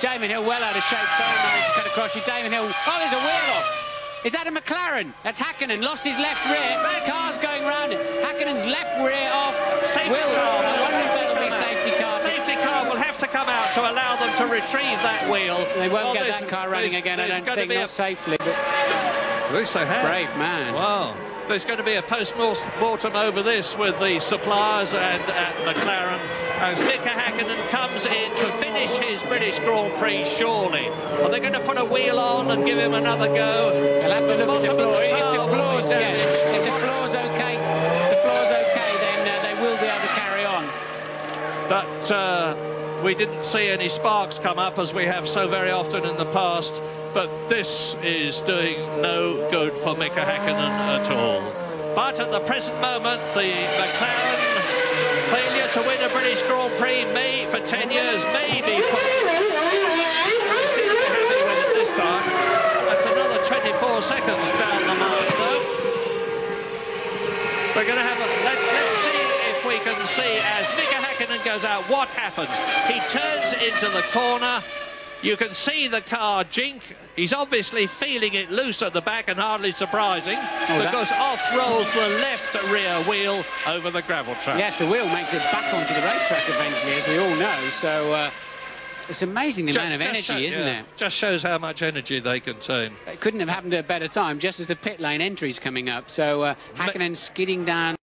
Damon Hill well out of shape. Sorry, managed to cut across you. Damon Hill. Oh, there's a wheel off. Is that a McLaren? That's Hakkinen. Lost his left rear. Car's going round. Hakkinen's left rear off. Safety Will. car. I wonder if that'll be safety car. Safety car will have to come out to allow them to retrieve that wheel. They won't Well, get that car running again, I don't think. Not a- safely, but they have. brave man. Wow. There's going to be a post-mortem over this with the suppliers and at McLaren as Mika Hakkinen comes in to finish his British Grand Prix, surely. Are they going to put a wheel on and give him another go? They'll have to The look at the floor. If the will be floor's, if the floor's okay, the floor's okay, then uh, they will be able to carry on. But uh, we didn't see any sparks come up as we have so very often in the past. But this is doing no good for Mika Hakkinen at all. But at the present moment, the McLaren failure to win a British Grand Prix may, for 10 years, may be. They to be this time. That's another 24 seconds down the mark, though. We're going to have a. Let, let's see if we can see as Mika Goes out what happens. He turns into the corner. You can see the car jink. He's obviously feeling it loose at the back and hardly surprising that- because off rolls the left rear wheel over the gravel track. Yes, the wheel makes it back onto the racetrack eventually, as we all know. So uh, it's amazing the Ju- amount of energy, show- isn't yeah, it? Just shows how much energy they contain. It couldn't have happened at a better time, just as the pit lane entry's coming up. So uh, Hakkinen skidding down.